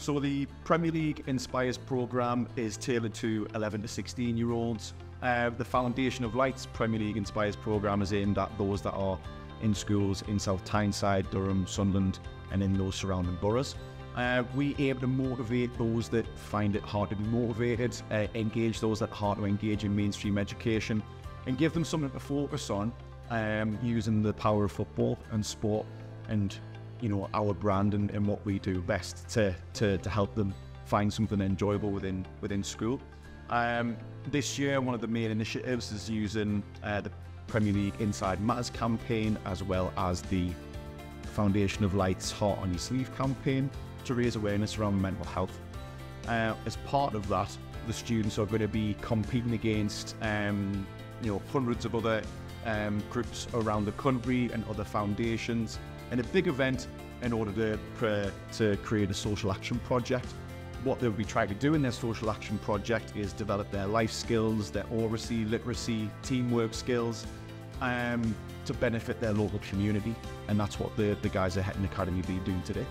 So the Premier League Inspires program is tailored to 11 to 16 year olds. Uh, the Foundation of Lights Premier League Inspires program is aimed at those that are in schools in South Tyneside, Durham, Sunderland, and in those surrounding boroughs. Uh, we aim to motivate those that find it hard to be motivated, uh, engage those that are hard to engage in mainstream education, and give them something to focus on um, using the power of football and sport and you know our brand and, and what we do best to, to, to help them find something enjoyable within within school. Um, this year, one of the main initiatives is using uh, the Premier League Inside Matters campaign as well as the Foundation of Lights Heart on Your Sleeve campaign to raise awareness around mental health. Uh, as part of that, the students are going to be competing against um, you know hundreds of other um, groups around the country and other foundations in a big event in order to, to create a social action project. What they'll be trying to do in their social action project is develop their life skills, their oracy, literacy, teamwork skills um, to benefit their local community. And that's what the, the guys at Hetton Academy will be doing today.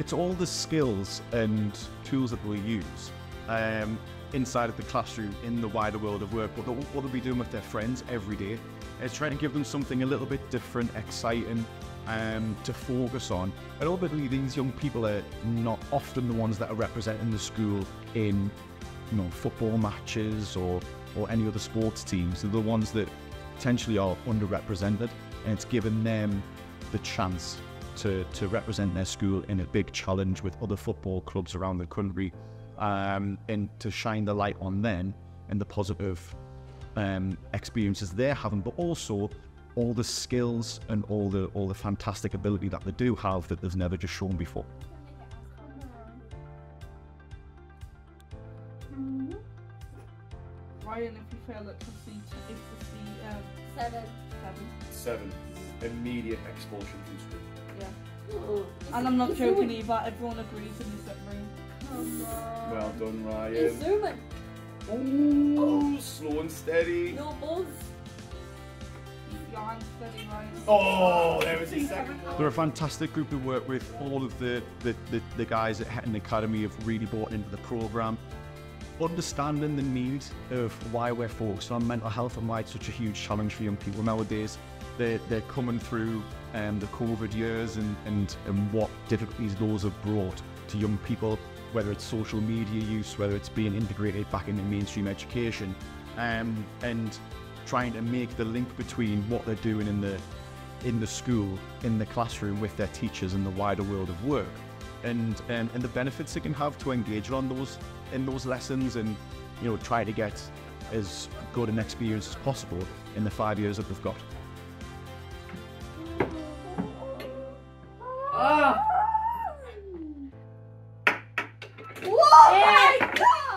It's all the skills and tools that we'll use um, inside of the classroom in the wider world of work, what they'll, what they'll be doing with their friends every day is trying to give them something a little bit different, exciting, um, to focus on. And ultimately, these young people are not often the ones that are representing the school in, you know, football matches or or any other sports teams. They're the ones that potentially are underrepresented, and it's given them the chance to to represent their school in a big challenge with other football clubs around the country, um, and to shine the light on them and the positive um, experiences they're having, but also all the skills and all the all the fantastic ability that they do have that they've never just shown before. Ryan, if you fail at conceit, if the C, um, Seven. seven. Seven. Immediate expulsion from school. Yeah. And I'm not joking either, everyone agrees in this room. Come on. Well done, It's Ryan. zooming. Oh, slow and steady. No buzz. Your hands steady, Ryan. Oh, there was his second one. They're a fantastic group to work with. All of the, the, the, the guys at Hetton Academy have really bought into the programme. Understanding the need of why we're focused on mental health and why it's such a huge challenge for young people nowadays. They're, they're coming through um, the COVID years and, and, and what difficulties those have brought to young people, whether it's social media use, whether it's being integrated back into mainstream education, um, and trying to make the link between what they're doing in the in the school, in the classroom with their teachers and the wider world of work, and um, and the benefits it can have to engage on those in those lessons, and you know try to get as good an experience as possible in the five years that they've got. Ah! Oh yeah. my God!